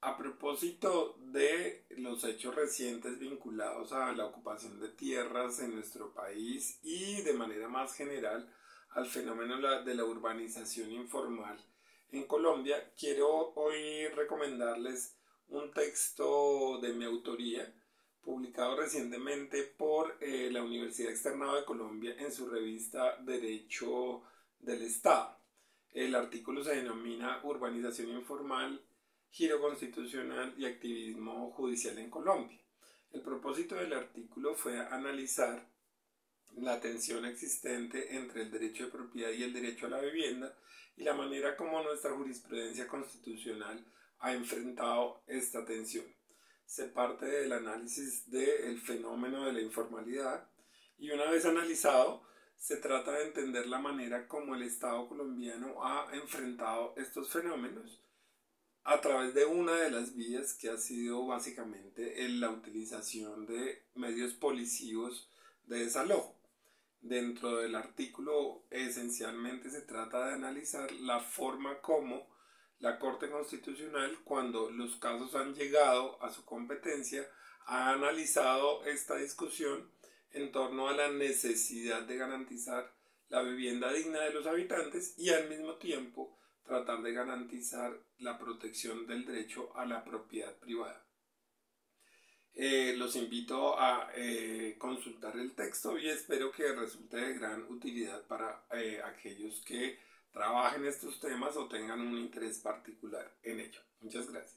A propósito de los hechos recientes vinculados a la ocupación de tierras en nuestro país y de manera más general al fenómeno de la urbanización informal en Colombia, quiero hoy recomendarles un texto de mi autoría publicado recientemente por eh, la Universidad Externado de Colombia en su revista Derecho del Estado. El artículo se denomina Urbanización informal, giro constitucional y activismo judicial en Colombia. El propósito del artículo fue analizar la tensión existente entre el derecho de propiedad y el derecho a la vivienda y la manera como nuestra jurisprudencia constitucional ha enfrentado esta tensión. Se parte del análisis del fenómeno de la informalidad y una vez analizado, se trata de entender la manera como el Estado colombiano ha enfrentado estos fenómenos a través de una de las vías que ha sido básicamente la utilización de medios policivos de desalojo. Dentro del artículo esencialmente se trata de analizar la forma como la Corte Constitucional, cuando los casos han llegado a su competencia, ha analizado esta discusión en torno a la necesidad de garantizar la vivienda digna de los habitantes y al mismo tiempo tratar de garantizar la protección del derecho a la propiedad privada. Eh, los invito a eh, consultar el texto y espero que resulte de gran utilidad para eh, aquellos que trabajen estos temas o tengan un interés particular en ello. Muchas gracias.